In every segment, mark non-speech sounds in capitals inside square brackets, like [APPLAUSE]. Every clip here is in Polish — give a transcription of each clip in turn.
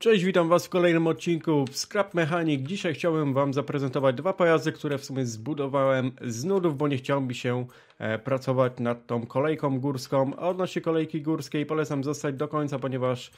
Cześć, witam Was w kolejnym odcinku Scrap Mechanic. Dzisiaj chciałbym Wam zaprezentować dwa pojazdy, które w sumie zbudowałem z nudów, bo nie chciałem mi się e, pracować nad tą kolejką górską. A odnośnie kolejki górskiej polecam zostać do końca, ponieważ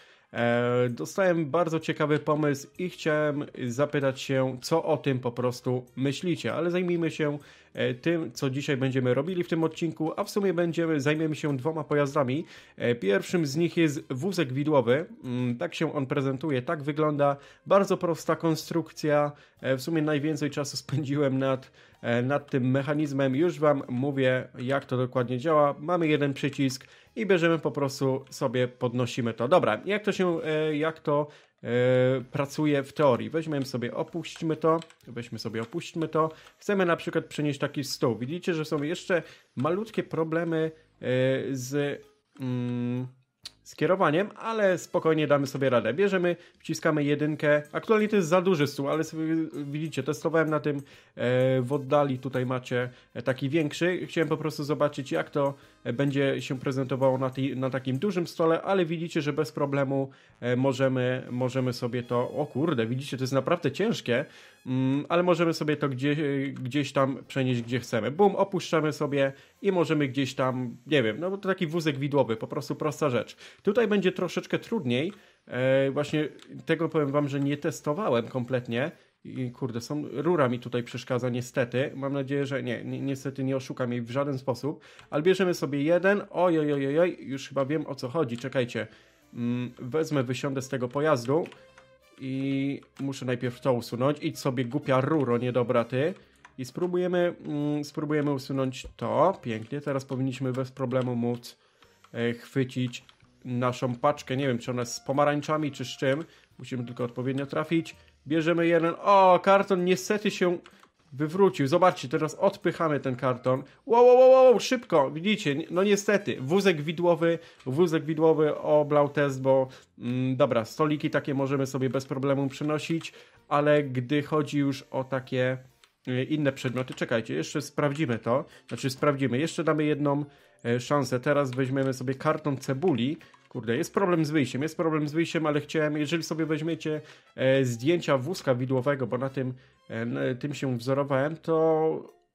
dostałem bardzo ciekawy pomysł i chciałem zapytać się, co o tym po prostu myślicie. Ale zajmijmy się e, tym, co dzisiaj będziemy robili w tym odcinku, a w sumie będziemy, zajmiemy się dwoma pojazdami. E, pierwszym z nich jest wózek widłowy. Mm, tak się on prezentuje, tak wygląda. Bardzo prosta konstrukcja. E, w sumie najwięcej czasu [LAUGHS] spędziłem nad, e, nad tym mechanizmem. Już Wam mówię, jak to dokładnie działa. Mamy jeden przycisk i bierzemy po prostu sobie, podnosimy to. Dobra, jak to się, e, jak to e, pracuje w teorii? Weźmiemy sobie, opuśćmy to, weźmy sobie, opuśćmy to. Chcemy na przykład przenieść taki stół. Widzicie, że są jeszcze malutkie problemy e, z... Mm, z kierowaniem, ale spokojnie damy sobie radę. Bierzemy, wciskamy jedynkę. Aktualnie to jest za duży stół, ale sobie widzicie, testowałem na tym w oddali. Tutaj macie taki większy. Chciałem po prostu zobaczyć, jak to będzie się prezentowało na, na takim dużym stole, ale widzicie, że bez problemu e, możemy, możemy sobie to. O kurde, widzicie, to jest naprawdę ciężkie, mm, ale możemy sobie to gdzie, gdzieś tam przenieść, gdzie chcemy. Bum, opuszczamy sobie i możemy gdzieś tam, nie wiem, no to taki wózek widłowy, po prostu prosta rzecz. Tutaj będzie troszeczkę trudniej. E, właśnie tego powiem wam, że nie testowałem kompletnie. I kurde, są, rura mi tutaj przeszkadza niestety. Mam nadzieję, że nie, ni niestety nie oszukam jej w żaden sposób. Ale bierzemy sobie jeden. Oj, oj, oj, oj, już chyba wiem o co chodzi. Czekajcie. Mm, wezmę, wysiądę z tego pojazdu i muszę najpierw to usunąć. Idź sobie głupia ruro, niedobra ty. I spróbujemy, mm, spróbujemy usunąć to. Pięknie. Teraz powinniśmy bez problemu móc e, chwycić naszą paczkę. Nie wiem, czy ona jest z pomarańczami, czy z czym. Musimy tylko odpowiednio trafić. Bierzemy jeden. O, karton niestety się wywrócił. Zobaczcie, teraz odpychamy ten karton. Wow, wow, wow, wow szybko. Widzicie, no niestety. Wózek widłowy, wózek widłowy oblał test, bo mm, dobra, stoliki takie możemy sobie bez problemu przynosić, ale gdy chodzi już o takie y, inne przedmioty, czekajcie, jeszcze sprawdzimy to. Znaczy sprawdzimy, jeszcze damy jedną E, szansę. Teraz weźmiemy sobie karton cebuli. Kurde, jest problem z wyjściem, jest problem z wyjściem, ale chciałem, jeżeli sobie weźmiecie e, zdjęcia wózka widłowego, bo na tym, e, tym się wzorowałem, to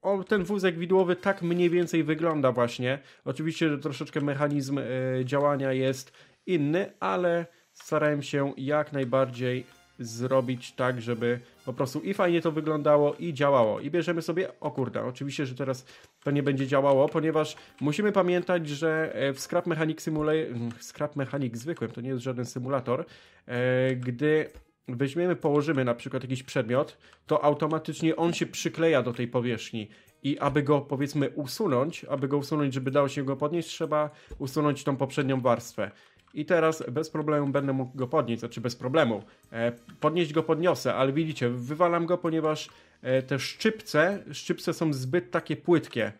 o, ten wózek widłowy tak mniej więcej wygląda właśnie. Oczywiście troszeczkę mechanizm e, działania jest inny, ale starałem się jak najbardziej zrobić tak, żeby po prostu i fajnie to wyglądało i działało. I bierzemy sobie, o kurde, oczywiście, że teraz to nie będzie działało, ponieważ musimy pamiętać, że e, w Scrap Mechanic Simulator, Scrap Mechanic zwykłym, to nie jest żaden symulator, e, gdy weźmiemy, położymy na przykład jakiś przedmiot, to automatycznie on się przykleja do tej powierzchni i aby go powiedzmy usunąć, aby go usunąć, żeby dało się go podnieść, trzeba usunąć tą poprzednią warstwę i teraz bez problemu będę mógł go podnieść, znaczy bez problemu. E, podnieść go podniosę, ale widzicie, wywalam go, ponieważ e, te szczypce, szczypce są zbyt takie płytkie.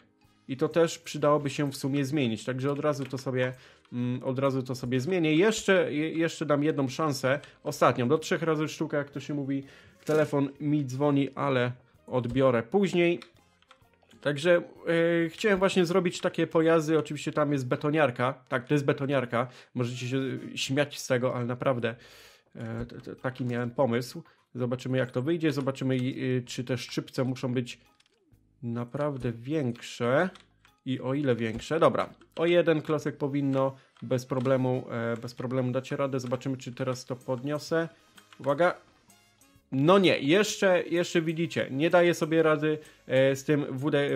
I to też przydałoby się w sumie zmienić, także od razu to sobie, mm, od razu to sobie zmienię. Jeszcze, jeszcze dam jedną szansę, ostatnią, do trzech razy sztuka, jak to się mówi. Telefon mi dzwoni, ale odbiorę później. Także yy, chciałem właśnie zrobić takie pojazdy, oczywiście tam jest betoniarka, tak, to jest betoniarka, możecie się śmiać z tego, ale naprawdę yy, taki miałem pomysł. Zobaczymy jak to wyjdzie, zobaczymy yy, czy te szczypce muszą być naprawdę większe i o ile większe. Dobra, o jeden klocek powinno bez problemu, bez problemu dać radę. Zobaczymy czy teraz to podniosę. Uwaga, no nie, jeszcze, jeszcze widzicie, nie daje sobie rady e, z tym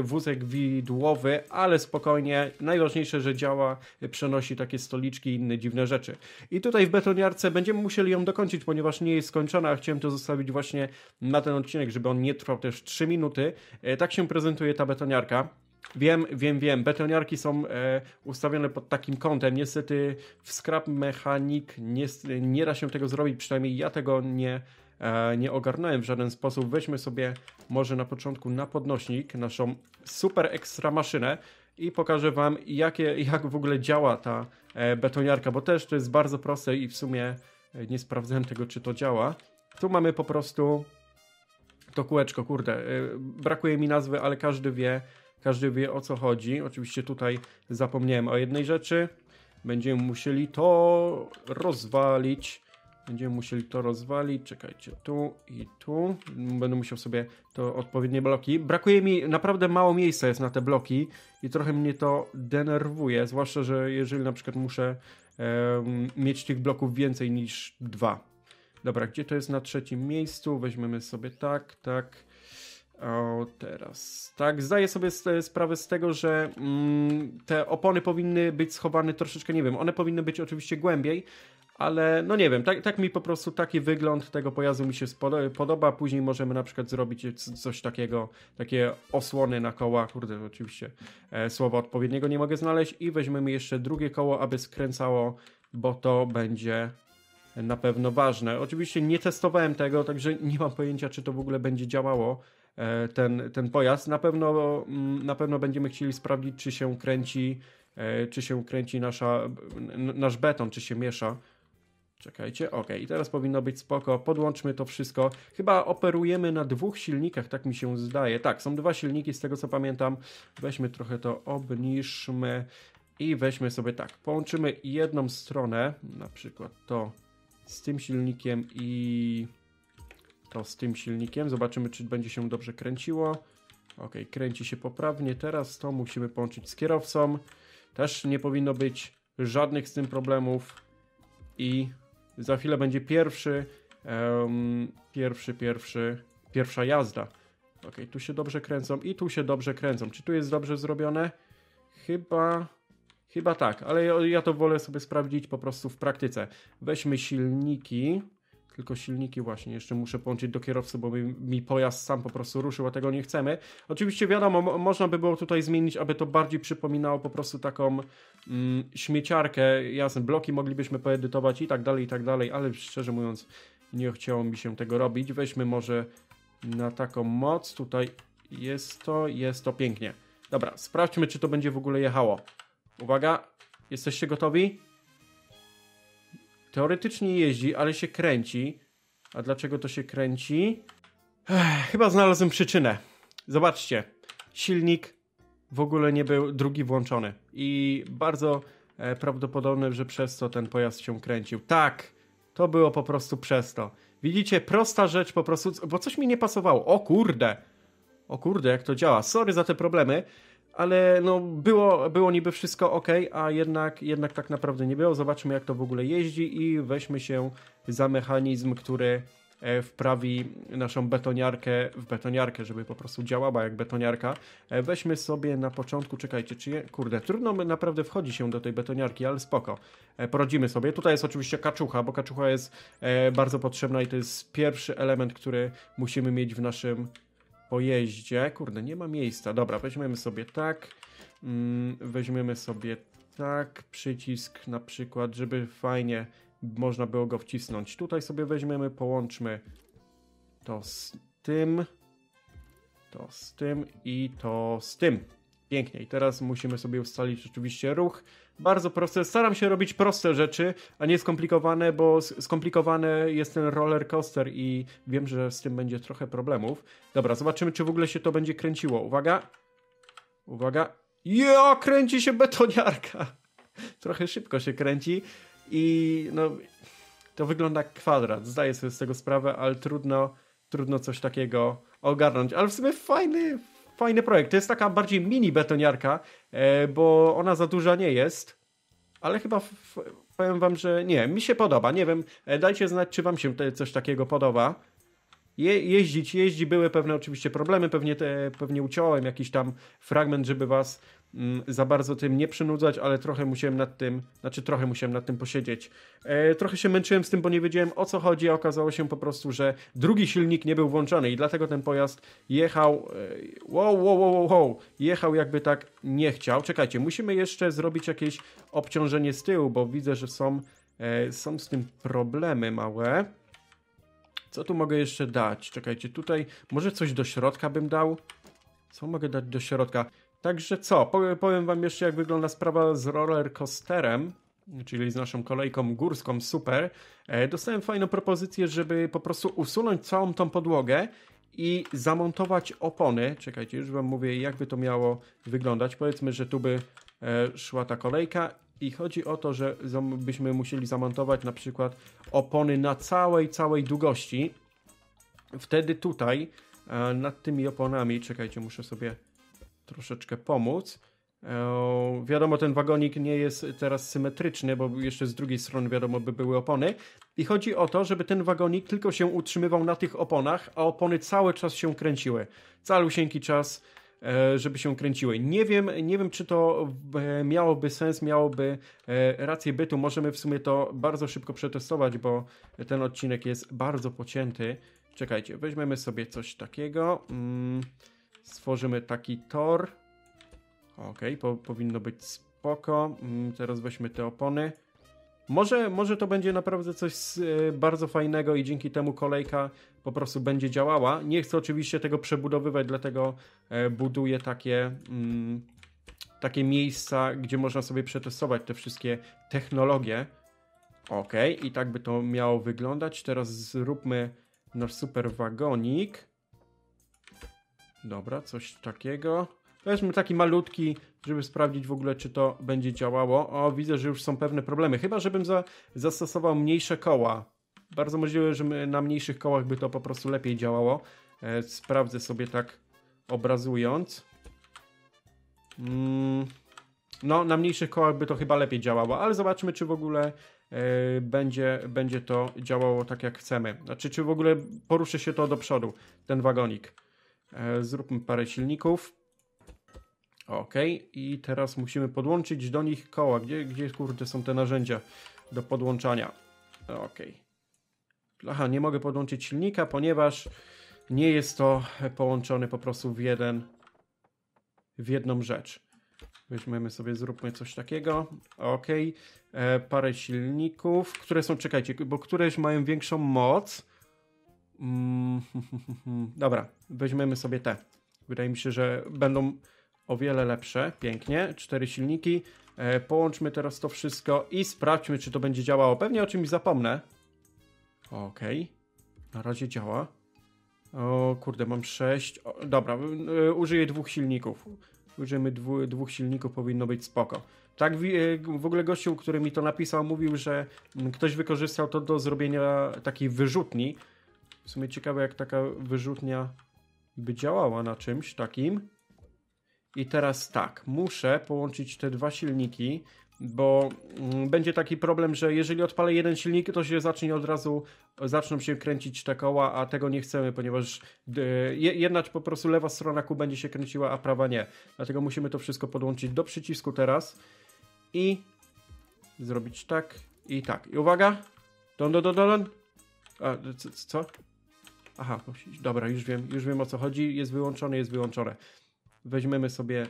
wózek widłowy, ale spokojnie, najważniejsze, że działa, przenosi takie stoliczki i inne dziwne rzeczy. I tutaj w betoniarce będziemy musieli ją dokończyć, ponieważ nie jest skończona, chciałem to zostawić właśnie na ten odcinek, żeby on nie trwał też 3 minuty. E, tak się prezentuje ta betoniarka. Wiem, wiem, wiem. Betoniarki są e, ustawione pod takim kątem. Niestety w Scrap Mechanic nie, nie da się tego zrobić, przynajmniej ja tego nie, E, nie ogarnąłem w żaden sposób. Weźmy sobie może na początku na podnośnik naszą super ekstra maszynę i pokażę Wam jakie, jak w ogóle działa ta e, betoniarka, bo też to jest bardzo proste i w sumie e, nie sprawdzałem tego, czy to działa. Tu mamy po prostu to kółeczko, kurde, brakuje mi nazwy, ale każdy wie, każdy wie o co chodzi. Oczywiście tutaj zapomniałem o jednej rzeczy. Będziemy musieli to rozwalić Będziemy musieli to rozwalić. Czekajcie, tu i tu. Będę musiał sobie to odpowiednie bloki. Brakuje mi, naprawdę mało miejsca jest na te bloki i trochę mnie to denerwuje, zwłaszcza, że jeżeli na przykład muszę mieć tych bloków więcej niż dwa. Dobra, gdzie to jest na trzecim miejscu? Weźmiemy sobie tak, tak. O, teraz. Tak, zdaję sobie sprawę z tego, że mm, te opony powinny być schowane troszeczkę, nie wiem, one powinny być oczywiście głębiej, ale no nie wiem, tak, tak mi po prostu taki wygląd tego pojazdu mi się podoba. Później możemy na przykład zrobić coś takiego, takie osłony na koła. Kurde, oczywiście e, słowa odpowiedniego nie mogę znaleźć. I weźmiemy jeszcze drugie koło, aby skręcało, bo to będzie na pewno ważne. Oczywiście nie testowałem tego, także nie mam pojęcia, czy to w ogóle będzie działało e, ten, ten pojazd. Na pewno, mm, na pewno będziemy chcieli sprawdzić, czy się kręci, e, czy się kręci nasza, nasz beton, czy się miesza. Czekajcie, ok, i teraz powinno być spoko. Podłączmy to wszystko. Chyba operujemy na dwóch silnikach, tak mi się zdaje. Tak, są dwa silniki, z tego co pamiętam. Weźmy trochę to, obniżmy i weźmy sobie tak. Połączymy jedną stronę, na przykład to z tym silnikiem i to z tym silnikiem. Zobaczymy, czy będzie się dobrze kręciło. Ok, kręci się poprawnie. Teraz to musimy połączyć z kierowcą. Też nie powinno być żadnych z tym problemów. I za chwilę będzie pierwszy, um, pierwszy, pierwszy, pierwsza jazda. Ok, tu się dobrze kręcą i tu się dobrze kręcą. Czy tu jest dobrze zrobione? Chyba, chyba tak, ale ja, ja to wolę sobie sprawdzić po prostu w praktyce. Weźmy silniki tylko silniki właśnie jeszcze muszę połączyć do kierowcy, bo mi, mi, pojazd sam po prostu ruszył, a tego nie chcemy. Oczywiście wiadomo, mo można by było tutaj zmienić, aby to bardziej przypominało po prostu taką mm, śmieciarkę. Jasne, bloki moglibyśmy poedytować i tak dalej, i tak dalej, ale szczerze mówiąc nie chciało mi się tego robić. Weźmy może na taką moc. Tutaj jest to, jest to pięknie. Dobra, sprawdźmy, czy to będzie w ogóle jechało. Uwaga, jesteście gotowi? Teoretycznie jeździ, ale się kręci. A dlaczego to się kręci? Ech, chyba znalazłem przyczynę. Zobaczcie. Silnik w ogóle nie był drugi włączony. I bardzo e, prawdopodobne, że przez to ten pojazd się kręcił. Tak, to było po prostu przez to. Widzicie, prosta rzecz po prostu, bo coś mi nie pasowało. O kurde! O kurde, jak to działa. Sorry za te problemy ale no było, było niby wszystko ok, a jednak, jednak tak naprawdę nie było. Zobaczmy jak to w ogóle jeździ i weźmy się za mechanizm, który e, wprawi naszą betoniarkę w betoniarkę, żeby po prostu działała jak betoniarka. E, weźmy sobie na początku, czekajcie, czy je, kurde, trudno naprawdę wchodzi się do tej betoniarki, ale spoko. E, Poradzimy sobie. Tutaj jest oczywiście kaczucha, bo kaczucha jest bardzo potrzebna i to jest pierwszy element, który musimy mieć w naszym pojeździe. Kurde, nie ma miejsca. Dobra, weźmiemy sobie tak. Mm, weźmiemy sobie tak. Przycisk na przykład, żeby fajnie można było go wcisnąć. Tutaj sobie weźmiemy, połączmy to z tym, to z tym i to z tym. Pięknie. I teraz musimy sobie ustalić oczywiście ruch. Bardzo proste. Staram się robić proste rzeczy, a nie skomplikowane, bo skomplikowane jest ten roller coaster i wiem, że z tym będzie trochę problemów. Dobra, zobaczymy, czy w ogóle się to będzie kręciło. Uwaga. Uwaga. Jo, kręci się betoniarka. [LAUGHS] Trochę szybko się kręci i no to wygląda jak kwadrat. Zdaję sobie z tego sprawę, ale trudno, trudno coś takiego ogarnąć. Ale w sumie fajny, fajny projekt. To jest taka bardziej mini betoniarka, e, bo ona za duża nie jest, ale chyba powiem wam, że nie, mi się podoba. Nie wiem, e, dajcie znać, czy wam się coś takiego podoba. Je, jeździć, jeździ, były pewne oczywiście problemy, pewnie, te, pewnie uciąłem jakiś tam fragment, żeby was Mm, za bardzo tym nie przynudzać, ale trochę musiałem nad tym, znaczy trochę musiałem nad tym posiedzieć. E, trochę się męczyłem z tym, bo nie wiedziałem o co chodzi, a okazało się po prostu, że drugi silnik nie był włączony i dlatego ten pojazd jechał, e, wow, wow, wow, wow, jechał jakby tak nie chciał. Czekajcie, musimy jeszcze zrobić jakieś obciążenie z tyłu, bo widzę, że są, e, są z tym problemy małe. Co tu mogę jeszcze dać? Czekajcie, tutaj może coś do środka bym dał? Co mogę dać do środka? Także co, powiem wam jeszcze jak wygląda sprawa z roller coasterem, czyli z naszą kolejką górską, super. E, dostałem fajną propozycję, żeby po prostu usunąć całą tą podłogę i zamontować opony. Czekajcie, już wam mówię, jakby to miało wyglądać. Powiedzmy, że tu by e, szła ta kolejka I chodzi o to, że byśmy musieli zamontować na przykład opony na całej, całej długości. Wtedy tutaj e, nad tymi oponami, czekajcie, muszę sobie troszeczkę pomóc. E, wiadomo, ten wagonik nie jest teraz symetryczny, bo jeszcze z drugiej strony, wiadomo, by były opony. I chodzi o to, żeby ten wagonik tylko się utrzymywał na tych oponach, a opony cały czas się kręciły. Calusieńki czas, żeby się kręciły. Nie wiem, nie wiem, czy to e, miałoby sens, miałoby e, rację bytu. Możemy w sumie to bardzo szybko przetestować, bo ten odcinek jest bardzo pocięty. Czekajcie, weźmiemy sobie coś takiego. Mm, stworzymy taki tor. Ok, po, powinno być spoko. Mm, teraz weźmy te opony. Może, może to będzie naprawdę coś e, bardzo fajnego i dzięki temu kolejka po prostu będzie działała. Nie chcę oczywiście tego przebudowywać, dlatego e, buduję takie, mm, takie miejsca, gdzie można sobie przetestować te wszystkie technologie. Ok, i tak by to miało wyglądać. Teraz zróbmy nasz super wagonik. Dobra, coś takiego. Weźmy taki malutki, żeby sprawdzić w ogóle, czy to będzie działało. O, widzę, że już są pewne problemy. Chyba, żebym za, zastosował mniejsze koła. Bardzo możliwe, że na mniejszych kołach by to po prostu lepiej działało. E, sprawdzę sobie tak obrazując. Mm, no, na mniejszych kołach by to chyba lepiej działało, ale zobaczmy, czy w ogóle e, będzie, będzie to działało tak, jak chcemy. Znaczy, czy w ogóle poruszy się to do przodu, ten wagonik. E, zróbmy parę silników. Ok, i teraz musimy podłączyć do nich koła. Gdzie, gdzie kurde są te narzędzia do podłączania? Ok. Aha, nie mogę podłączyć silnika, ponieważ nie jest to połączone po prostu w jeden w jedną rzecz. Weźmiemy sobie, zróbmy coś takiego. Ok. E, parę silników, które są, czekajcie, bo któreś mają większą moc. Mm, [LAUGHS] dobra, weźmiemy sobie te. Wydaje mi się, że będą o wiele lepsze. Pięknie. Cztery silniki. E, połączmy teraz to wszystko i sprawdźmy, czy to będzie działało. Pewnie o czymś zapomnę. Ok. Na razie działa. O kurde, mam sześć. O, dobra, y, użyję dwóch silników. Użyjemy dwu, dwóch silników, powinno być spoko. Tak, w, y, w ogóle gościu, który mi to napisał, mówił, że ktoś wykorzystał to do zrobienia takiej wyrzutni. W sumie ciekawe, jak taka wyrzutnia by działała na czymś takim. I teraz tak, muszę połączyć te dwa silniki, bo mm, będzie taki problem, że jeżeli odpalę jeden silnik, to się zacznie od razu, zaczną się kręcić te koła, a tego nie chcemy, ponieważ y, jedna po prostu lewa strona kół będzie się kręciła, a prawa nie. Dlatego musimy to wszystko podłączyć do przycisku teraz i zrobić tak i tak. I uwaga! Don, don, don, don. A, co? Aha, dobra, już wiem, już wiem o co chodzi. Jest wyłączone, jest wyłączone. Weźmiemy sobie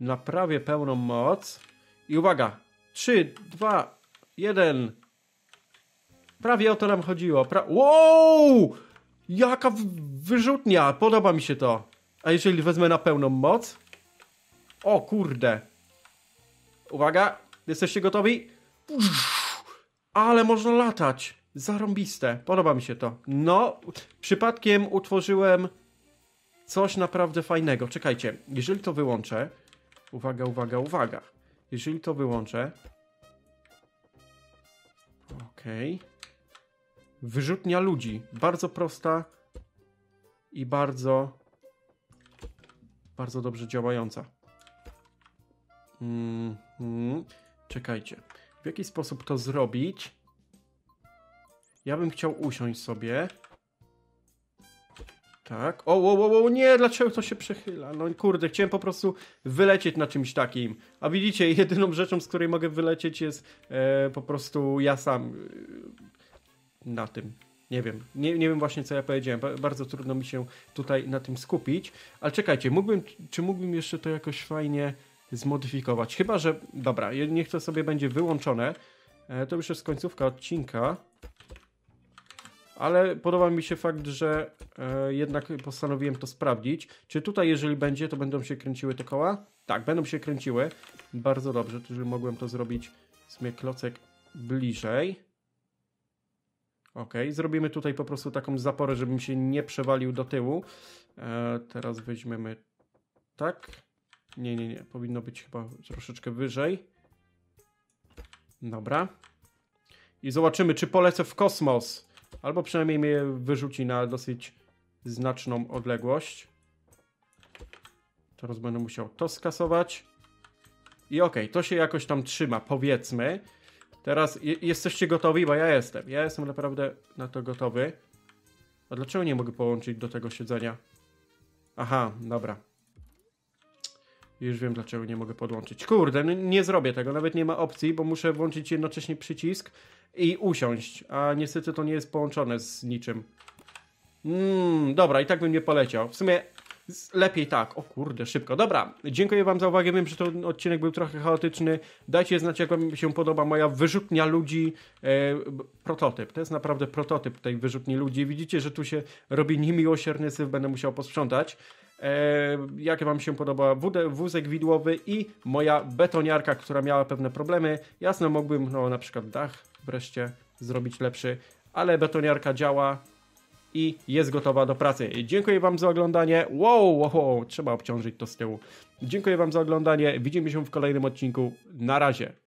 na prawie pełną moc. I uwaga! 3, 2, 1. Prawie o to nam chodziło. Pra wow! Jaka wyrzutnia! Podoba mi się to. A jeżeli wezmę na pełną moc? O kurde. Uwaga, jesteście gotowi? Ale można latać. Zarąbiste. Podoba mi się to. No, przypadkiem utworzyłem coś naprawdę fajnego. Czekajcie, jeżeli to wyłączę. Uwaga, uwaga, uwaga. Jeżeli to wyłączę. Okej. Okay. Wyrzutnia ludzi. Bardzo prosta i bardzo, bardzo dobrze działająca. Mm. Czekajcie. W jaki sposób to zrobić? Ja bym chciał usiąść sobie. Tak. O, o, o, o, nie, dlaczego to się przechyla? No kurde, chciałem po prostu wylecieć na czymś takim. A widzicie, [LAUGHS] jedyną rzeczą, z której mogę wylecieć jest e, po prostu ja sam e, na tym. Nie wiem, nie, nie wiem właśnie co ja powiedziałem. Ba bardzo trudno mi się tutaj na tym skupić. Ale czekajcie, mógłbym, czy mógłbym jeszcze to jakoś fajnie zmodyfikować? Chyba, że, dobra, niech to sobie będzie wyłączone. E, to już jest końcówka odcinka. Ale podoba mi się fakt, że e, jednak postanowiłem to sprawdzić. Czy tutaj, jeżeli będzie, to będą się kręciły te koła? Tak, będą się kręciły. Bardzo dobrze, że mogłem to zrobić sumie klocek bliżej. Ok, zrobimy tutaj po prostu taką zaporę, żebym się nie przewalił do tyłu. E, teraz weźmiemy tak. Nie, nie, nie, powinno być chyba troszeczkę wyżej. Dobra. I zobaczymy, czy polecę w kosmos. Albo przynajmniej mnie wyrzuci na dosyć znaczną odległość. Teraz będę musiał to skasować. I okej, okay, to się jakoś tam trzyma, powiedzmy. Teraz jesteście gotowi? Bo ja jestem. Ja jestem naprawdę na to gotowy. A dlaczego nie mogę połączyć do tego siedzenia? Aha, dobra. Już wiem, dlaczego nie mogę podłączyć. Kurde, no nie zrobię tego, nawet nie ma opcji, bo muszę włączyć jednocześnie przycisk i usiąść, a niestety to nie jest połączone z niczym. Mmm, dobra, i tak bym nie poleciał. W sumie lepiej tak. O kurde, szybko. Dobra, dziękuję wam za uwagę. Wiem, że ten odcinek był trochę chaotyczny. Dajcie znać, jak wam się podoba moja wyrzutnia ludzi. E, prototyp. To jest naprawdę prototyp tej wyrzutni ludzi. Widzicie, że tu się robi niemiłosierny syf. Będę musiał posprzątać. E, jak wam się podoba wózek widłowy i moja betoniarka, która miała pewne problemy. Jasno, mógłbym, no na przykład dach wreszcie zrobić lepszy, ale betoniarka działa i jest gotowa do pracy. Dziękuję Wam za oglądanie. Wow, wow, wow, trzeba obciążyć to z tyłu. Dziękuję Wam za oglądanie. Widzimy się w kolejnym odcinku. Na razie.